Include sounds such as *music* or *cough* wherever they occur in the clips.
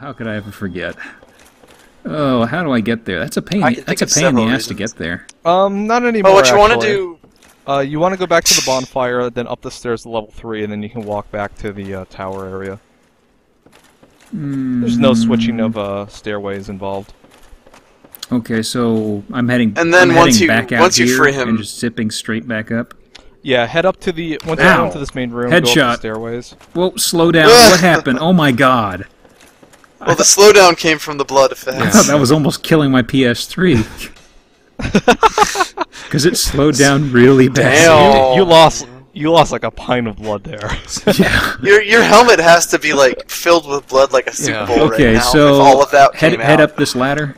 how could I ever forget? Oh, how do I get there? That's a pain. I can That's think a of pain in the several ass to reasons. get there. Um, not anymore. But what you want to actually. do? Uh, you want to go back to the bonfire, then up the stairs to level three, and then you can walk back to the uh, tower area. There's no switching of uh, stairways involved. Okay, so I'm heading. And then I'm once heading you- back out once you here free him- and just zipping straight back up. Yeah, head up to the once you Ow. go into this main room, go up Headshot. the stairways. Whoa, slow down! what *laughs* happened? Oh my god! Well, the slowdown came from the blood effect. I thought that was almost killing my PS3. Because *laughs* it slowed down really bad. Damn. You, you lost you lost like a pint of blood there. *laughs* Yeah. Your your helmet has to be like filled with blood like a Super Yeah. Bowl Okay, right now. so if all of that head, came head out. up this ladder.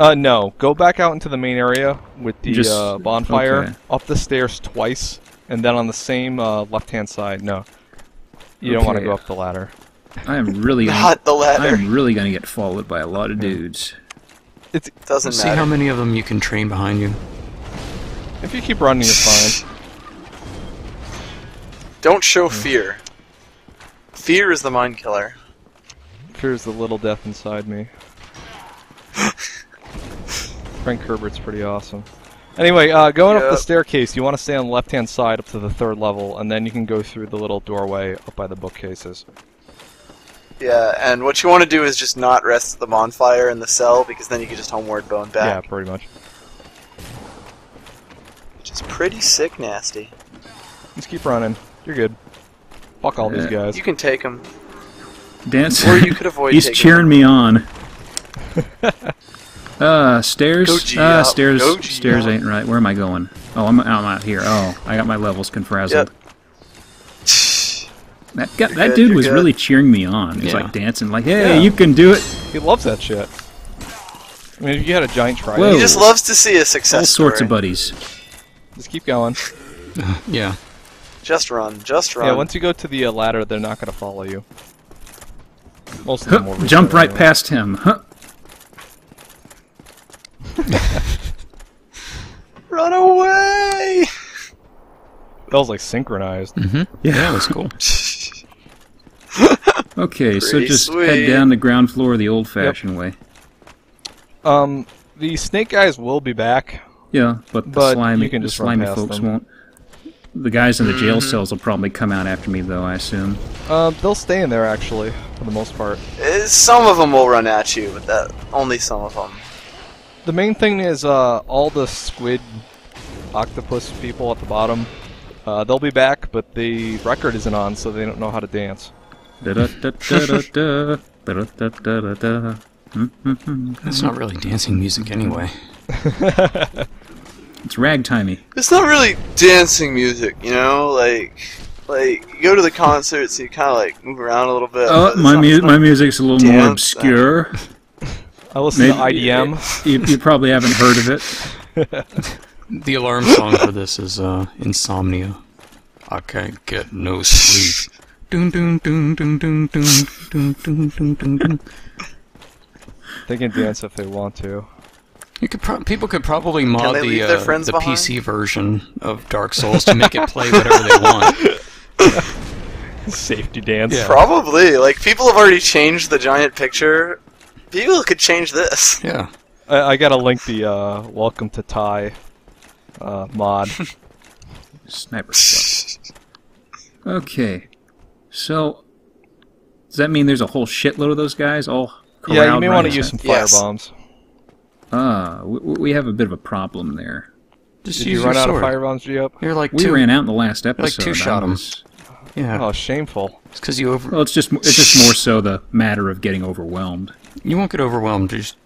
Uh, no. Go back out into the main area with the Just- uh, bonfire. okay. Up the stairs twice, and then on the same uh, left-hand side. No, you don't want to go up the ladder. I am really. Gonna, Not the I'm really gonna get followed by a lot of dudes. It doesn't See matter. how many of them you can train behind you. If you keep running, you're fine. Don't show fear. Fear is the mind killer. Here's the little death inside me. *laughs* Frank Herbert's pretty awesome. Anyway, uh, going up the staircase, you want to stay on the left-hand side up to the third level, and then you can go through the little doorway up by the bookcases. Yeah, and what you want to do is just not rest the bonfire in the cell because then you can just homeward bone back. Yeah, pretty much. Which is pretty sick nasty. Just keep running. You're good. Fuck all these guys. You can take them. Dance. Or you *laughs* could avoid He's taking cheering me on. *laughs* uh, stairs. Go uh, stairs. stairs ain't right. Where am I going? Oh, I'm, I'm out here. Oh, I got my levels confrazzled. Yep. That guy, that good, dude was good. really cheering me on. He's Yeah. like dancing, like, "Hey, Yeah. you can do it!" He loves that shit. I mean, if you had a giant trident, Whoa. He just loves to see a success All sorts story. of buddies. just keep going. *laughs* Yeah. Just run, just run. Yeah, once you go to the uh, ladder, they're not going to follow you. Most of them will Huh, jump right anyway. past him. Huh. *laughs* Run away! That was like synchronized. Mm-hmm. Yeah. that was cool. *laughs* *laughs* Okay, so just sweet. head down the ground floor the old-fashioned way. Um, the snake guys will be back. Yeah, but the But slimy, you can the just run slimy folks them. won't. The guys in the jail Mm-hmm. cells will probably come out after me, though. I assume. Um, they'll stay in there actually for the most part. Uh, Some of them will run at you, but that only some of them. The main thing is uh, all the squid, octopus people at the bottom. Uh, they'll be back, but the record isn't on, so they don't know how to dance. It's not really dancing music anyway. *laughs* It's ragtimey. It's not really dancing music, you know. Like, like you go to the concerts, you kind of like move around a little bit. Oh, my not- mu- it's my music's a little more obscure. *laughs* I listen to Maybe- IDM. *laughs* You, you probably haven't heard of it. The alarm song for this is uh, Insomnia. I can't get no sleep. They can dance if they want to. You could pro- people could probably mod the uh, the behind? PC version of Dark Souls to make it play whatever they want. *laughs* Safety dance. Yeah. Probably. Like people have already changed the giant picture. People could change this. Yeah. I, I gotta link the uh, Welcome to Thai uh, mod. *laughs* Sniper shot. Okay, so does that mean there's a whole shitload of those guys all? yeah, you may want to use cen- some fire Yes. bombs. Ah, we, we have a bit of a problem there. Just Did you run out of sword. fire bombs, G up? You're like We two. ran out in the last episode. like two I shot 'em. was- Yeah. Oh, shameful. It's because you over. Well, it's just it's just more so the matter of getting overwhelmed. You won't get overwhelmed. Just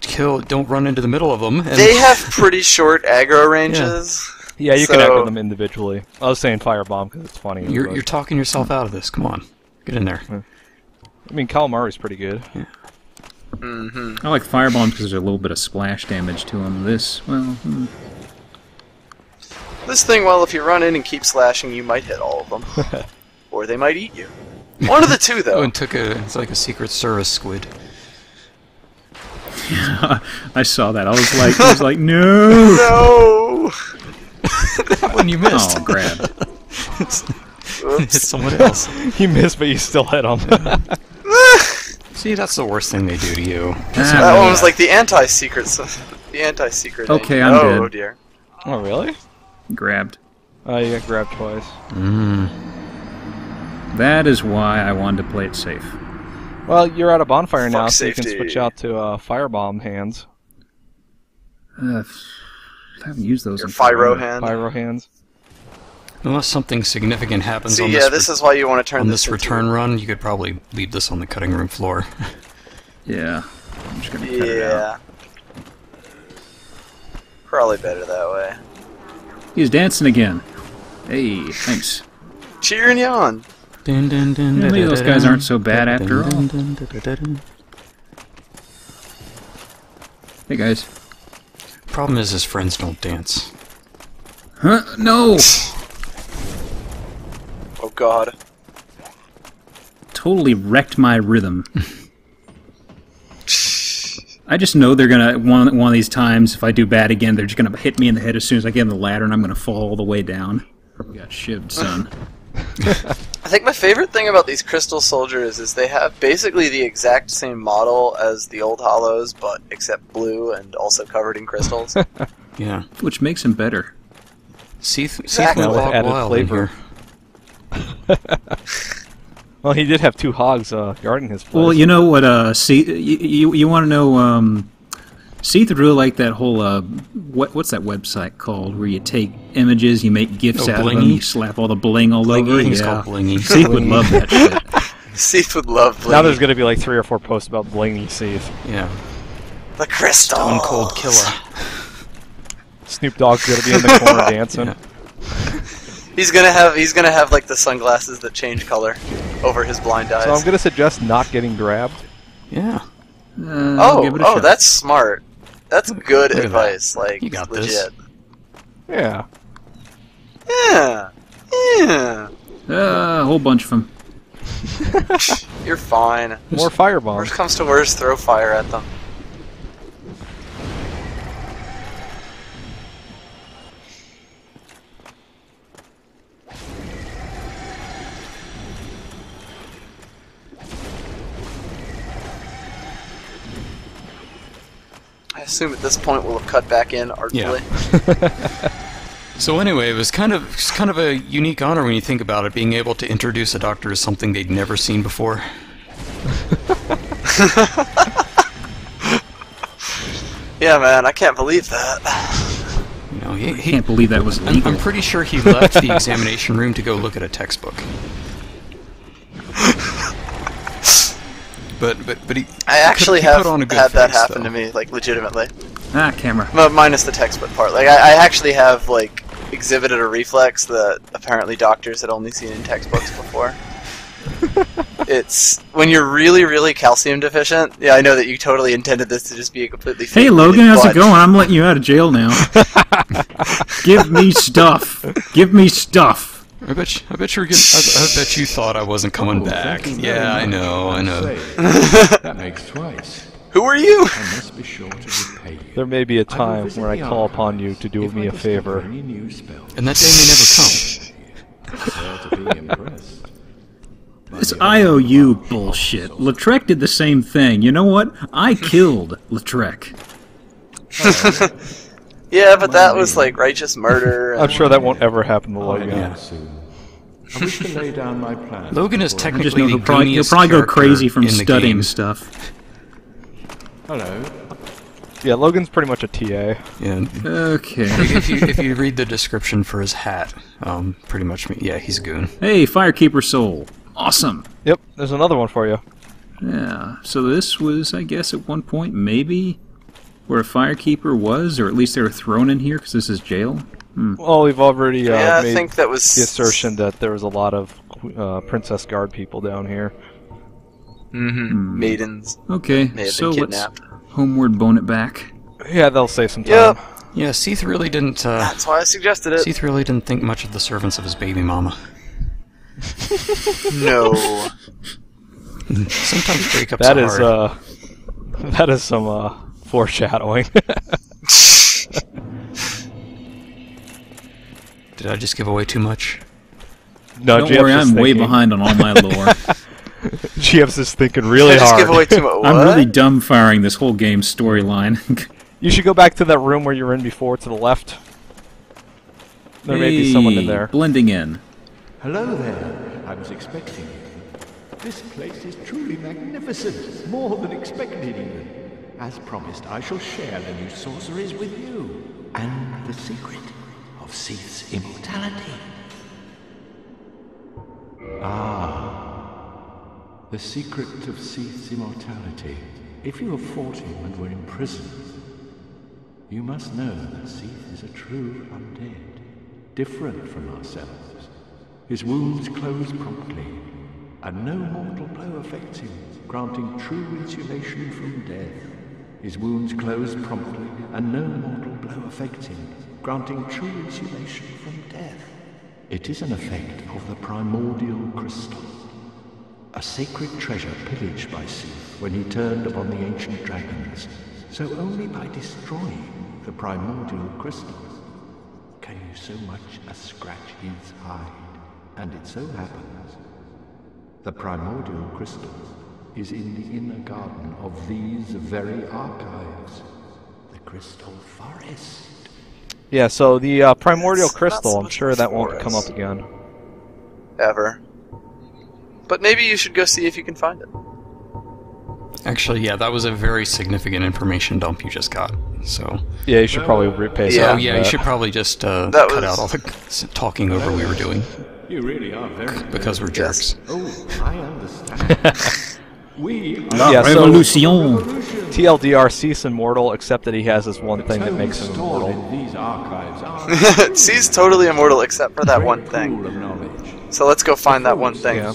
kill. Don't run into the middle of them. And They have pretty short aggro ranges. Yeah, you So- can aggro them individually. I was saying firebomb because it's funny. You're but- you're talking yourself out of this. Come on, get in there. I mean, calamari's pretty good. hmm I like firebombs because there's a little bit of splash damage to them. This, well, hmm, This thing, well, if you run in and keep slashing, you might hit all of them, *laughs* or they might eat you. One of the two, though. *laughs* oh, and took a. It's like a Secret Service squid. Yeah, *laughs* I saw that. I was like, I was like, no. No. That one you missed. Oh, grab. Hit someone else. *laughs* you missed, but you still hit them. *laughs* See, that's the worst thing they do to you. Ah, That one was like the anti-secret. the anti-secret. Okay, thing. I'm oh, dead. dear. Oh, really? grabbed. Oh, you got grabbed twice. Mm. That is why I wanted to play it safe. Well, you're at a bonfire now, Fuck so you can switch out to uh, firebomb hands, Uh, I haven't used those Your in Fyro forever. hand. pyro hands. Unless something significant happens See, on yeah, this, this re- is why you want to turn on this, this into- return run, you could probably leave this on the cutting room floor. *laughs* Yeah. I'm just gonna cut it out. Yeah. Probably better that way. He's dancing again. Hey, thanks. Cheering you on. Dun, dun, dun, Yeah, dun, maybe those guys dun, aren't so bad dun, after dun, all. dun, dun, dun, dun. Hey guys. Problem is, his friends don't dance. Huh? No! *laughs* God. Totally wrecked my rhythm. I just know they're gonna one one of these times. If I do bad again, they're just gonna hit me in the head as soon as I get on the ladder, and I'm gonna fall all the way down. We got shivved, son. *laughs* I think my favorite thing about these crystal soldiers is they have basically the exact same model as the old hollows, but except blue and also covered in crystals. *laughs* Yeah. Which makes them better. Seath, Seath Exactly. went With added wild in flavor. Here. *laughs* Well, he did have two hogs uh, guarding his place. Well, you know what? Uh, see, you you, you want to know? Um, Seath would really like that whole uh, what what's that website called? Where you take images, you make gifs Oh, out of them, you slap all the bling all over. Blingy? It's Yeah. called Blingy. *laughs* Seath would love that shit. *laughs* Seath would love Blingy. now there's going to be like three or four posts about blingy Seath. Yeah. the crystal. Stone Cold Killer. Snoop Dogg's going to be in the corner dancing. Yeah. He's gonna have he's gonna have like the sunglasses that change color over his blind eyes. So I'm going to suggest not getting grabbed. Yeah. Uh, oh, give it a oh, shot. that's smart. That's good Look at advice. Like You got this. legit. Yeah. Yeah, yeah. Uh, a whole bunch of them. *laughs* *laughs* You're fine. More fireballs. Worst comes to worst, throw fire at them. I assume at this point we'll have cut back in artfully. *laughs* So anyway, it was kind of it's kind of a unique honor when you think about it, being able to introduce a doctor to something they'd never seen before. *laughs* Yeah, man, I can't believe that. You know, he, I he can't believe that was I'm. I'm pretty sure he left the examination room to go look at a textbook. But but but he. I actually he put have on a good had that happen though. to me, like legitimately. Ah, camera. M- minus the textbook part. Like, I, I actually have like exhibited a reflex that apparently doctors had only seen in textbooks before. *laughs* it's when you're really, really calcium deficient. Yeah, I know that you totally intended this to just be a completely. Hey, Logan, how's it going? I'm letting you out of jail now. *laughs* Give me stuff. Give me stuff. I bet you, I bet you were getting, I, I bet you thought I wasn't coming Oh, back. thank you very Yeah, I know, I know. *laughs* That makes twice. Who are you? I must be sure to repay you. There may be a time visit when I call upon you to do if me I a discover favor. New. And that day may never come. Well, to be impressed. *laughs* This IOU bullshit. Lautrec did the same thing. You know what? I killed Lautrec. *laughs* Yeah, but that was like righteous murder. I'm sure that won't ever happen to I Logan. Know soon. I wish to lay down my plan. Logan is before I- I just technically know the he'll probably, he'll gooniest probably go character crazy from in the studying game. stuff. Hello. Yeah, Logan's pretty much a TA. Yeah. Okay. if you if you read the description for his hat, um, pretty much, yeah, he's a goon. Hey, Firekeeper Soul. Awesome. Yep, there's another one for you. Yeah. So this was, I guess, at one point maybe where a Firekeeper was, or at least they were thrown in here because this is jail. Well, we've already uh, yeah, I think that was the assertion that there was a lot of uh, Princess Guard people down here. Mm-hmm. maidens Okay. may have So been let's homeward bone it back. Yeah, they'll save some time. Yep, Yeah, Seath really didn't. Uh, that's why I suggested it. Seath really didn't think much of the servants of his baby mama. *laughs* No. Sometimes breakups That are is hard. uh, *laughs* that is some uh, foreshadowing. *laughs* Did I just give away too much? no, Don't Jeff's worry, I'm way behind on all my lore. *laughs* GM's is thinking really I just hard. give away too much. I'm What? really dumbfiring this whole game storyline. *laughs* You should go back to that room where you were in before, to the left. There may be someone in there. Blending in. Hello there. I was expecting you. This place is truly magnificent, more than expected even. As promised, I shall share the new sorceries with you and the secret of Seath's immortality. Ah, the secret of Seath's immortality. If you have fought him and were imprisoned, you must know that Seath is a true undead, different from ourselves. His wounds close promptly, and no mortal blow affects him, granting true insulation from death. His wounds close promptly, and no mortal blow affects him, granting true insulation from death. It is an effect of the primordial crystal, a sacred treasure pillaged by Seath when he turned upon the ancient dragons. So only by destroying the primordial crystal can you so much as scratch his hide. And it so happens the primordial crystal is in the inner garden of these very archives, the Crystal Forest. Yeah, so the uh, primordial It's crystal, so I'm sure that won't come up again. Ever. But maybe you should go see if you can find it. Actually, yeah, that was a very significant information dump you just got. So, Yeah, you should probably repay Yeah. oh yeah, you should probably just uh, That cut was- out all the talking over we were doing You really are very because we're Yes. jerks. Oh, I understand. *laughs* we are La Yeah, so- Revolution. TLDR Seath immortal, except that he has this one thing that makes him immortal. in these archives *laughs* are Seath's totally immortal except for that one thing. pool of knowledge. So let's go find that one thing. Yeah.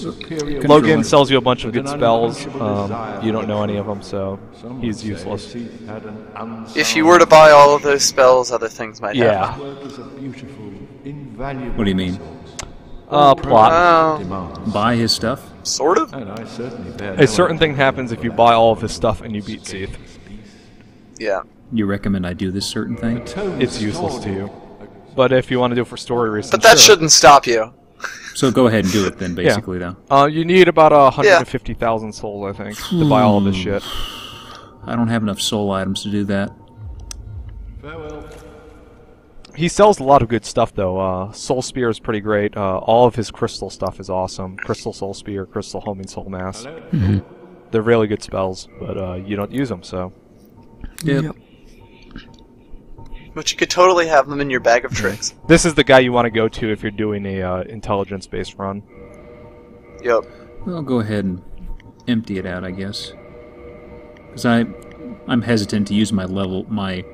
Logan sells you a bunch of good spells. Um, you don't know any of them, so he's useless. Seath had an If you were to buy all of those spells, other things might Yeah. happen. Work is a beautiful, invaluable What do you mean? Uh, plot. Oh, Buy his stuff. Sort of. And I certainly bear A certain thing happens if you buy all of his stuff and you beat Seath. Yeah. You recommend I do this certain thing? It's useless to you. But if you want to do it for story reasons, But that sure. shouldn't stop you. So go ahead and do it then, *laughs* basically, though. Uh, you need about a hundred and fifty thousand souls, I think, to buy all of this shit. I don't have enough soul items to do that. Farewell. He sells a lot of good stuff though. Uh, Soul Spear is pretty great. Uh, all of his crystal stuff is awesome. Crystal Soul Spear, Crystal Homing Soul Mass. They're really good spells, but uh, you don't use them, so. Yep. But you could totally have them in your bag of tricks. This is the guy you want to go to if you're doing a uh, intelligence-based run. Yep. I'll go ahead and empty it out, I guess. Because I, I'm hesitant to use my level, my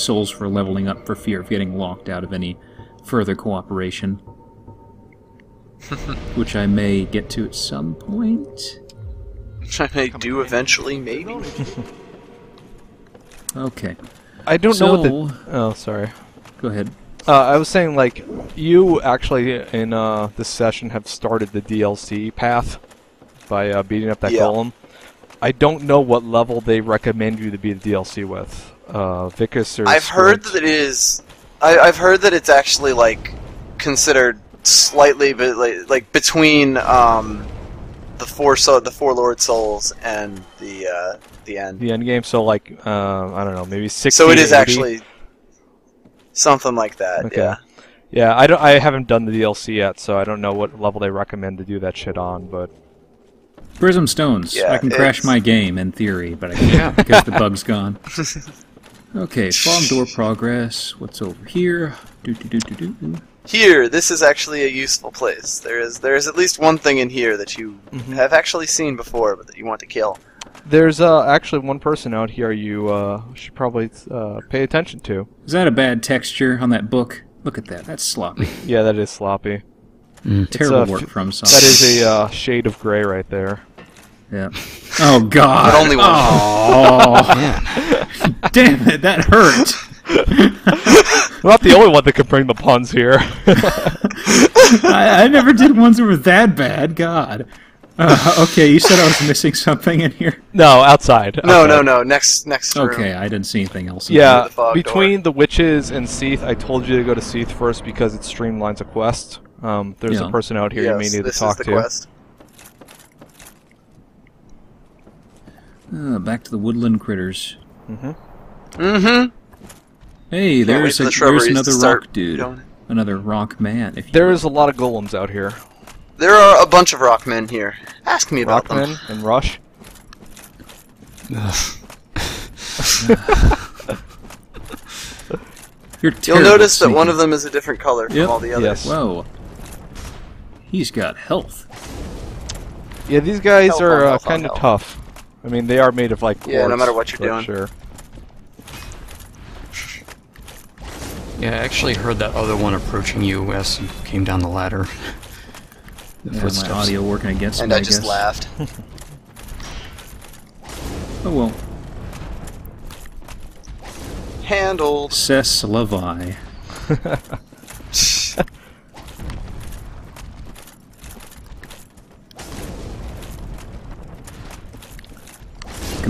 souls for leveling up for fear of getting locked out of any further cooperation. *laughs* which I may get to at some point. Which I may do eventually, maybe. *laughs* Okay, I don't know what the. Oh, sorry. go ahead. Uh, I was saying, like, you actually in uh, this session have started the DLC path by uh, beating up that Yeah. golem. I don't know what level they recommend you to be the DLC with. Uh, Vicus or I've heard Squint. that it is. I, I've heard that it's actually like considered slightly, but like, like between um, the four so the four Lord Souls and the uh, the end. the end game. So, like, uh, I don't know, maybe sixty. so it is 80? actually something like that. Okay. Yeah. Yeah, I don't. I haven't done the DLC yet, so I don't know what level they recommend to do that shit on. But Prism stones. Yeah, I can crash it's- my game in theory, but I can't because the bug's gone. *laughs* Okay, fog door progress. What's over here? Do do do do do. Here, this is actually a useful place. There is there is at least one thing in here that you Mm-hmm. have actually seen before, but that you want to kill. there's uh, actually one person out here you uh, should probably uh, pay attention to. Is that a bad texture on that book? Look at that. That's sloppy. *laughs* Yeah, that is sloppy. Terrible uh, work from some. That is a uh, shade of gray right there. Yeah. Oh God. But only one. Oh, Man, *laughs* damn it! That hurt. *laughs* I'm not the only one that can bring the puns here. *laughs* I, I never did ones that were that bad. God. Uh, okay, you said I was missing something in here. no, outside. No, outside. no, no. Next, next room. Okay, I didn't see anything else. Yeah, the fog between the witches and Seath, I told you to go to Seath first because it streamlines a quest. Um, there's Yeah. a person out here Yes, you may need this to talk is the to. quest. Uh, back to the woodland critters. Mm-hmm. Hey, wait there's for a, the there's another rock dude. going. Another rock man. If you There will. is a lot of golems out here. There are a bunch of rock men here. Ask me about them. Rockmen and Rush. *laughs* You're You'll notice that one of them is a different color Yep. from all the others. Yes. Whoa. He's got health. Yeah, these guys Health are uh, kind of tough. I mean, they are made of like Yeah, no matter what you're doing. Sure. Yeah, I actually heard that other one approaching you as you came down the ladder. The Yeah, my audio working against And me, I just guess. laughed. *laughs* *laughs* Oh well. Handled. Cess Levi. *laughs*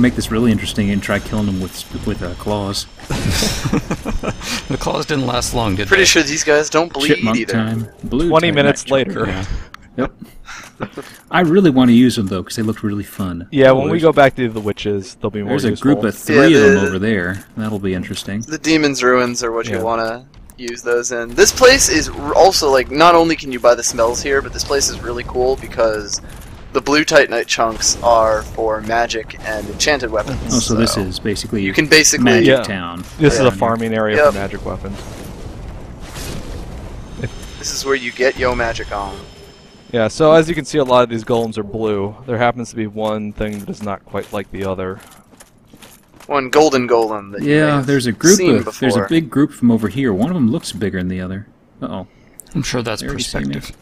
Can make this really interesting and try killing them with with uh, claws. *laughs* The claws didn't last long, did Pretty they? sure these guys don't bleed Chipmunk either. time. Blue. 20 type minutes night later. Yeah. *laughs* Yep. I really want to use them though because they look really fun. Yeah, when we go back to the witches, they'll be more There's a useful. group of three Yeah, of them over there. That'll be interesting. The Demon's Ruins are what Yeah. you want to use those in. This place is also like not only can you buy the smells here, but this place is really cool because the blue Titanite chunks are for magic and enchanted weapons. Oh, so this is basically you can basically Magic Yeah. Town. This is a farming area Yep. for magic weapons. this is where you get yo magic on. Yeah, so as you can see, a lot of these golems are blue. There happens to be one thing that is not quite like the other. One golden golem that Yeah, have there's a group of before. there's a big group from over here. One of them looks bigger than the other. Uh oh. I'm sure that's They already see me. perspective.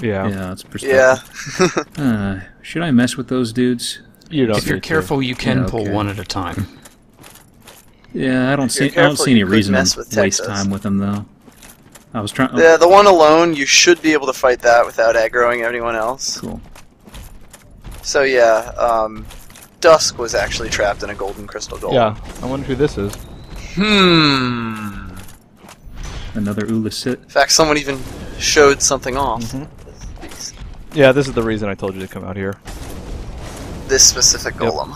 Yeah, Yeah, it's perspective. Yeah. Uh, should I mess with those dudes? you don't If you're need to. careful, you can Yeah, pull okay. one at a time. *laughs* Yeah, I don't If you're see. I don't see any reason to waste time with them though. I was trying. Oh, the the one alone, you should be able to fight that without aggroing anyone else. cool. So yeah, um, Dusk was actually trapped in a golden crystal golem. Yeah, I wonder who this is. Hmm. Another Oolacile. In fact, someone even showed something off. With these- Yeah, this is the reason I told you to come out here. This specific Yep. golem.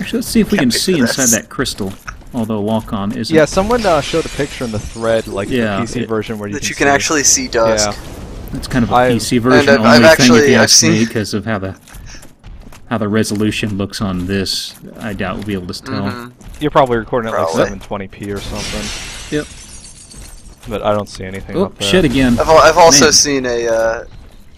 Actually, let's see if we Can't can wait see for inside that crystal. Although Walk-On isn't. Yeah, someone uh, showed a picture in the thread, like Yeah, the PC it- version, where you that can you can see- actually see Dusk. Yeah. It's kind of a I've- PC version I've- only I've thing if actually- you I've ask me seen- because of how the how the resolution looks on this. I doubt we'll be able to tell. Mhm. You're probably recording at like 720p or something, Yep. But I don't see anything Oh, up there. shit again. I've, I've also Man. seen a uh,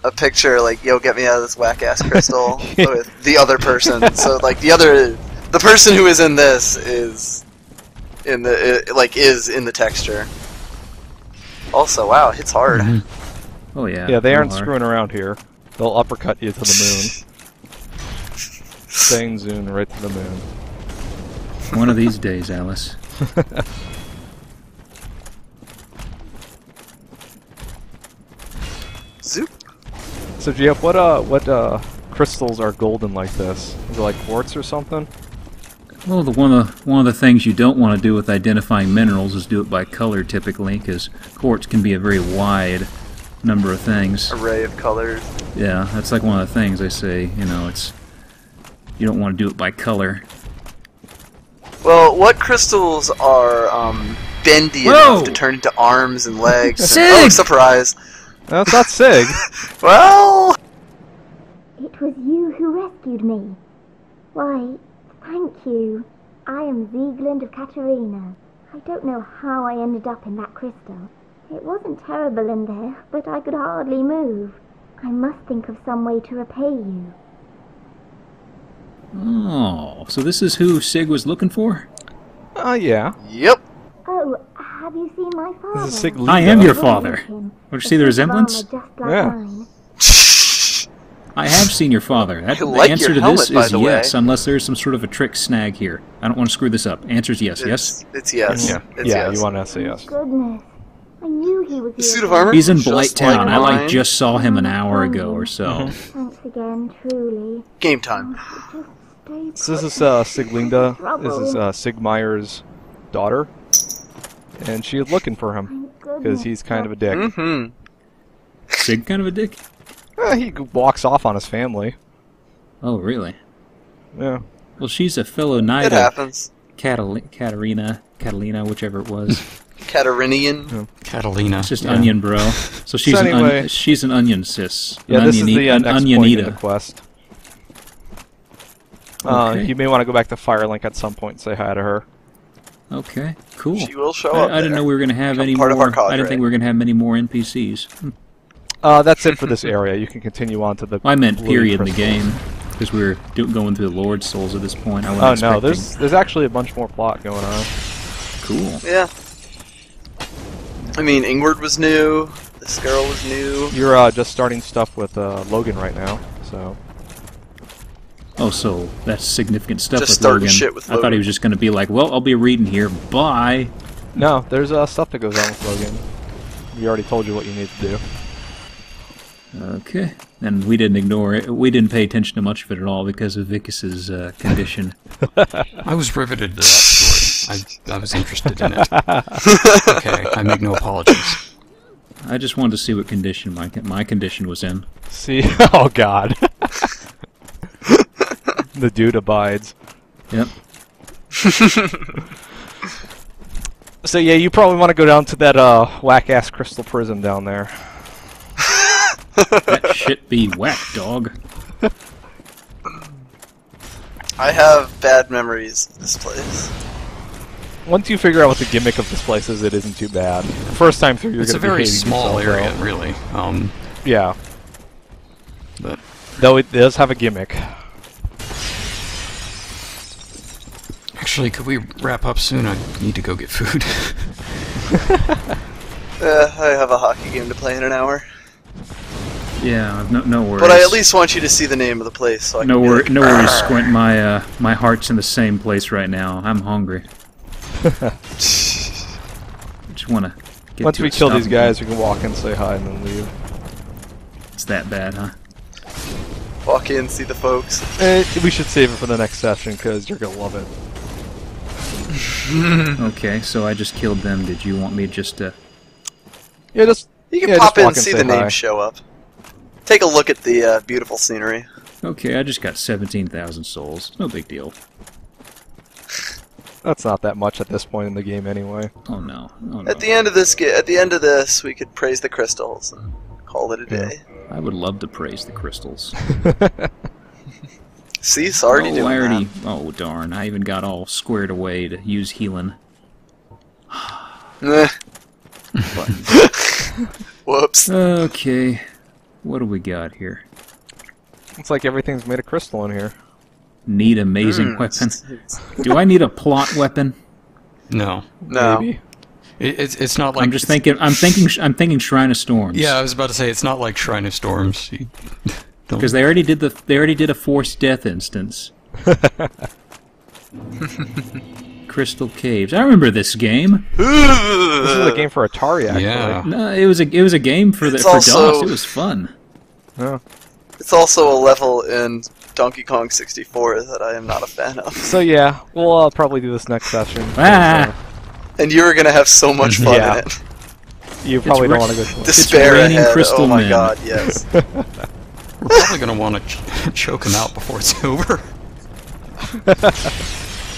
a picture like, "Yo, get me out of this whack ass crystal" *laughs* with the other person. So like the other, the person who is in this is in the i like is in the texture. Also, wow, hits hard. Mhm. *laughs* Oh yeah. Yeah, they aren't hard. screwing around here. They'll uppercut you to the moon. *laughs* Bang zoom right to the moon. One of these days, Alice. So Geoff, what uh what uh crystals are golden like this? Is it like quartz or something? Well, the one of one of the things you don't want to do with identifying minerals is do it by color, typically, because quartz can be a very wide number of things. Array of colors. Yeah, that's like one of the things I say. You know, it's you don't want to do it by color. Well, what crystals are um, bendy Whoa! enough to turn into arms and legs? and- Sig! oh, surprise! That's not Sig. *laughs* Well, It was you who rescued me. Why, thank you. I am Sieglinde of Catarina. I don't know how I ended up in that crystal. It wasn't terrible in there, but I could hardly move. I must think of some way to repay you. Oh, so this is who Sig was looking for? Oh yeah. yep. Oh, have you seen my father? This is Sig I am your father. at him. Would you see the resemblance? armor Just like Yeah. mine. I have seen your father. That, I the answer your to this helmet, by is yes, way. unless there's some sort of a trick snag here. I don't want to screw this up. Answer's yes, yes. It's, it's yes. Yeah, It's yeah. yes. You want to say yes? Goodness. I knew he was The here. suit of armor? He's in Blighttown. like I like just saw him an hour ago or so. Mm-hmm. Thanks again, truly. game time. So this is uh, Sieglinde. This is uh, Siegmeyer's daughter, and she's looking for him because he's kind of a dick. Mm-hmm. Sig kind of a dick. Eh, he walks off on his family. Oh, really? Yeah. Well, she's a fellow knight It of happens. Catal- Catarina, Catalina, whichever it was. *laughs* Katarinian. Catalina. It's just yeah. onion, bro. So she's So an anyway- on- she's an onion sis. An Yeah, this is the uh, an next point in the onionita. quest. Uh, Okay. You may want to go back to Firelink at some point and say hi to her. Okay, cool. She will show I, up. I didn't there. know we were going to have Become any part of more. our cadre. I didn't think we were going to have many more NPCs. Hmm. Uh, that's it for this area. You can continue on to the. *laughs* I meant Blue period in the game because we were do- going through the Lord's souls at this point. I Oh wasn't no, there's there's actually a bunch more plot going on. cool. Yeah. I mean, Ingward was new. This girl was new. You're uh, just starting stuff with uh, Logan right now, so Oh, so that's significant stuff Just with starting Logan. shit with I thought he was just going to be like, "Well, I'll be reading here. Bye." no, there's uh, stuff that goes on with Logan. We already told you what you need to do. Okay. And we didn't ignore it. We didn't pay attention to much of it at all because of Vicus's uh, condition. *laughs* I was riveted to that story. I, I was interested in it. *laughs* okay, I make no apologies. I just wanted to see what condition my my condition was in. See, *laughs* oh god, the dude abides. Yep. *laughs* So yeah, you probably want to go down to that uh, whack ass crystal prison down there. That shit be whack, dog. I have bad memories of this place. Once you figure out what the gimmick of this place is, it isn't too bad. First time through, you're It's a gonna be very hating small yourself, area, though. really. Um, Yeah, but though it does have a gimmick. Actually, could we wrap up soon? I need to go get food. *laughs* Uh, I have a hockey game to play in an hour. Yeah, no, no worries. But I at least want you to see the name of the place so I no can wor- like, no worries, *laughs* Squint. My uh, my heart's in the same place right now. I'm hungry. *laughs* Just want to. get Once we kill these guys, we can walk in, say hi, and then leave. it's that bad, huh? walk in, see the folks. Eh, we should save it for the next session because you're gonna love it. *laughs* Okay, so I just killed them. Did you want me just to? Yeah, just You can Yeah, pop in and and see say the names show up. Take a look at the uh, beautiful scenery. Okay, I just got seventeen thousand souls. No big deal. that's not that much at this point in the game anyway. Oh no. Oh, no. At the end of this, ga- at the end of this, we could praise the crystals and call it a Yeah. day. I would love to praise the crystals. *laughs* See, it's already oh, doing I already. that. Oh darn! I even got all squared away to use healing. Buttons. *laughs* whoops. okay, what do we got here? It's like everything's made of crystal in here. Need amazing Hmm. weapon. Do I need a plot weapon? no, No. Maybe. it, it's it's not like I'm just thinking. I'm thinking. I'm thinking Shrine of Storms. Yeah, I was about to say it's not like Shrine of Storms. *laughs* You- because they already did the. They already did a forced death instance. *laughs* Crystal Caves. I remember this game. This is a game for Atari, actually. Yeah. No, it was a. It was a game for the It's for also- DOS. It was fun. Yeah. It's also a level in Donkey Kong 64 that I am not a fan of. So yeah, we'll uh, probably do this next session. Ah! And you're gonna have so much fun Yeah. in it. you probably ra- don't want to go too much. Despair raining ahead. crystal oh my men. god, yes. *laughs* We're probably gonna want to ch- choke him out before it's *laughs* over.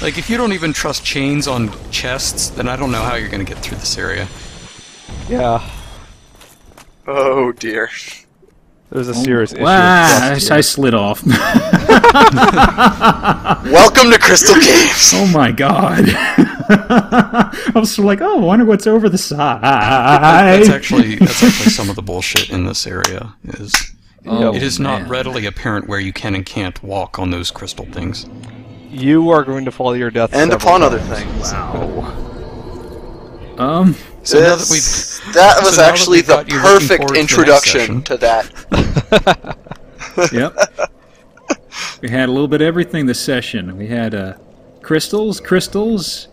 like if you don't even trust chains on chests, then I don't know how you're gonna get through this area. Yeah, oh dear. there's a serious issue. Wow, I, I slid off. *laughs* Welcome to Crystal Caves. oh my god. *laughs* I was sort of like, oh, I wonder what's over the side. That's actually that's actually some of the bullshit in this area. Is Oh, it is not readily apparent where you can and can't walk on those crystal things. You are going to fall to your death. And several upon other things. Wow. Um, So now that This- we've that was now that actually we've the got you looking perfect forward to introduction to that. *laughs* yep. We had a little bit of everything this session. We had uh, crystals, crystals,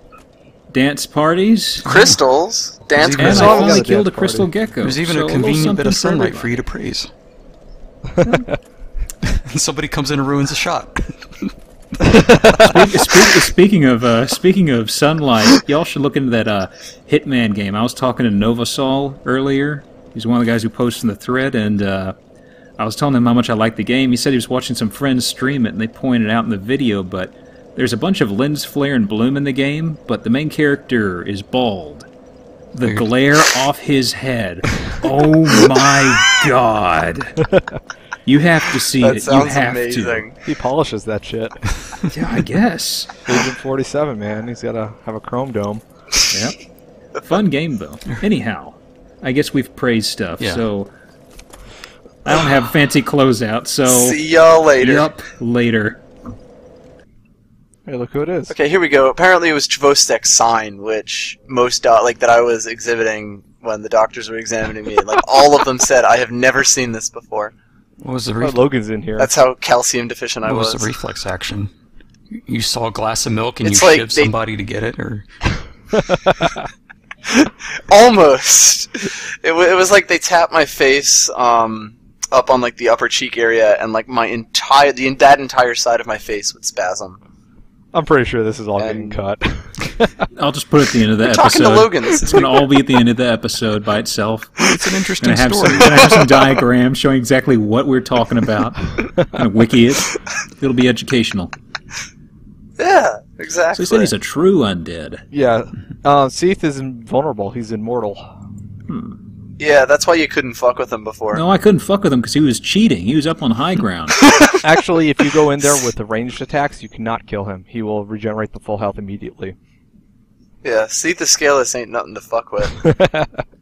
dance parties, Crystals, dance even and There's I all- crystals. finally a killed a crystal party. gecko. there's even so a little convenient bit of sunlight for you to praise. *laughs* and somebody comes in and ruins a shot. everybody. Speak- speaking of uh, speaking of sunlight, y'all should look into that uh, Hitman game. I was talking to Novasol earlier. He's one of the guys who posted in the thread, and uh, I was telling him how much I liked the game. He said he was watching some friends stream it, and they pointed out in the video, but there's a bunch of lens flare and bloom in the game, but the main character is bald. The glare off his head. Oh my god. You have to see That it. You sounds have amazing. He polishes that shit. Yeah, I guess. Agent 47, man. He's got to have a chrome dome. Yep. Fun game though. Anyhow, I guess we've praised stuff, Yeah. so I don't have fancy clothes out, so See y'all later. Yup, later. Hey, look who it is. Okay, here we go. Apparently, it was Chvostek's sign, which most do- like that I was exhibiting when the doctors were examining me. Like all of them said, "I have never seen this before." What was the Oh, ref- Logan's in here. That's how calcium deficient I what was. was the reflex action? You saw a glass of milk and It's you like shivved they- somebody to get it, or *laughs* Almost. It, w- it was like they tapped my face um, up on like the upper cheek area, and like my entire the that entire side of my face would spasm. I'm pretty sure this is all getting cut. *laughs* I'll just put it at the end of the We're episode. talking to Logan. It's going to all be at the end of the episode by itself. *laughs* it's an interesting Gonna have story. some, gonna have some diagrams showing exactly what we're talking about. Gonna wiki it. It'll be educational. yeah, exactly. So he said he's a true undead. yeah. Uh, Seath is invulnerable. He's immortal. Yeah, that's why you couldn't fuck with him before. No, I couldn't fuck with him because he was cheating. He was up on high ground. *laughs* Actually, if you go in there with the *laughs* ranged attacks, you cannot kill him. He will regenerate the full health immediately. Yeah, Seath the Scaleless ain't nothing to fuck with. *laughs*